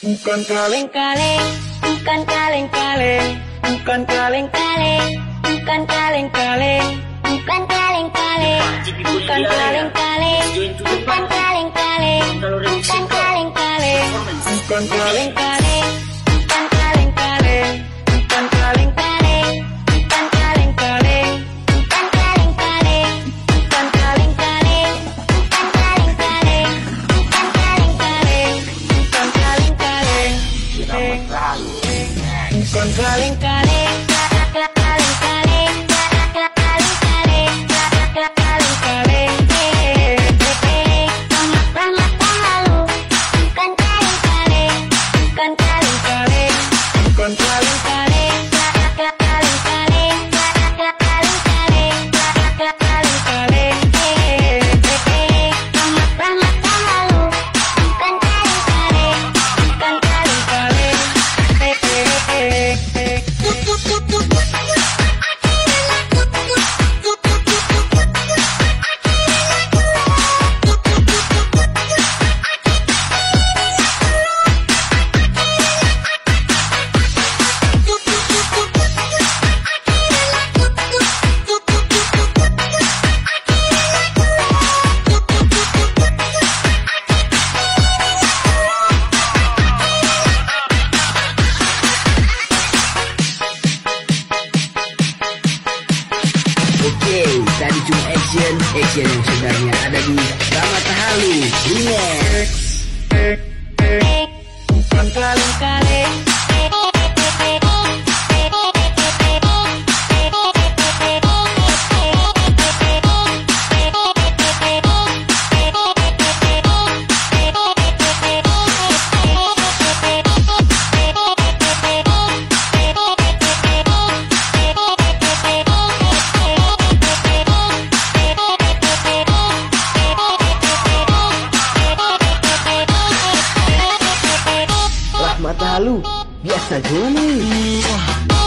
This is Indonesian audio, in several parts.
Bukan kaleng kaleng, bukan kaleng kaleng, bukan kaleng kaleng, bukan kaleng kaleng, bukan kaleng kaleng, bukan kaleng kaleng, bukan kaleng. Action, action yang sebenarnya ada di Ramad Halu Remix. lalu. Biasa aja nih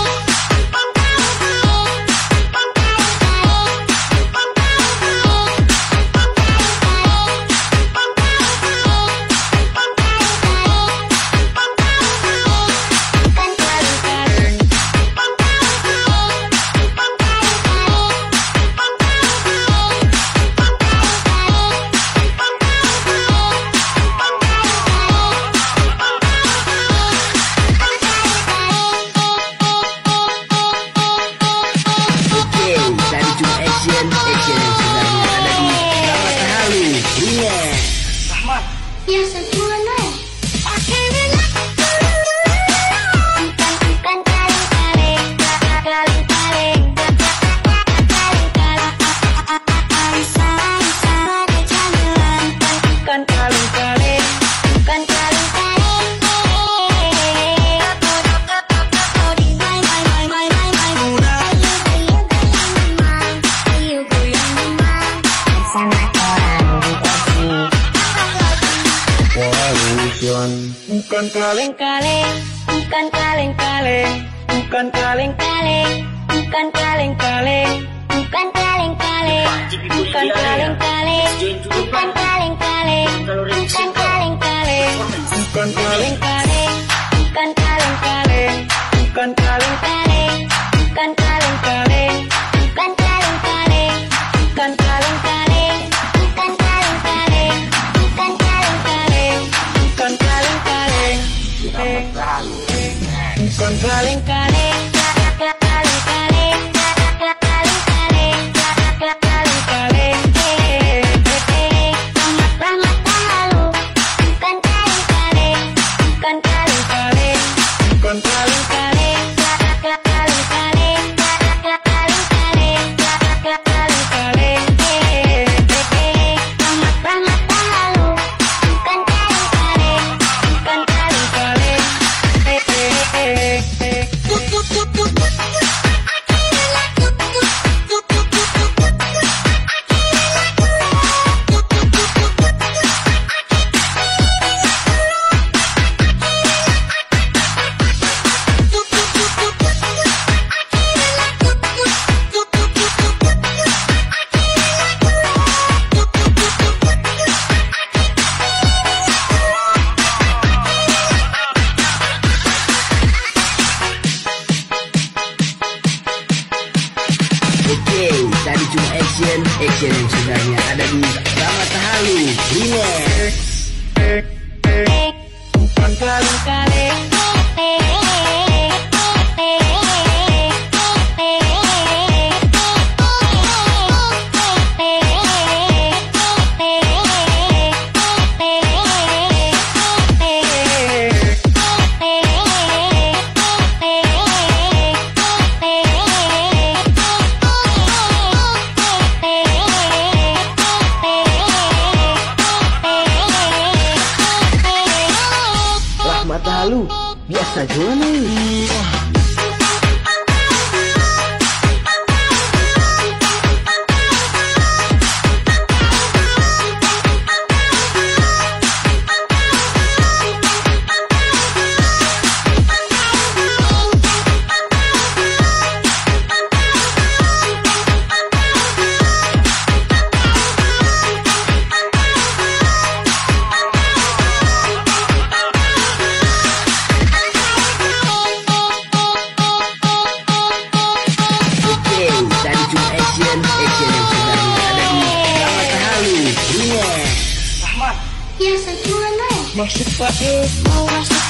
Yes, Bukan kaleng-kaleng, bukan kaleng-kaleng, bukan kaleng-kaleng, bukan kaleng-kaleng, bukan kaleng-kaleng, bukan kaleng-kaleng, bukan kaleng-kaleng, bukan kaleng-kaleng, bukan kaleng-kaleng, Controlen cadena. Jum Action Action. Yang sebenarnya ada di Ramat Halu Bukan kali-kali Tahalu biasa juga nih Yes, I do. I know. Next to what is.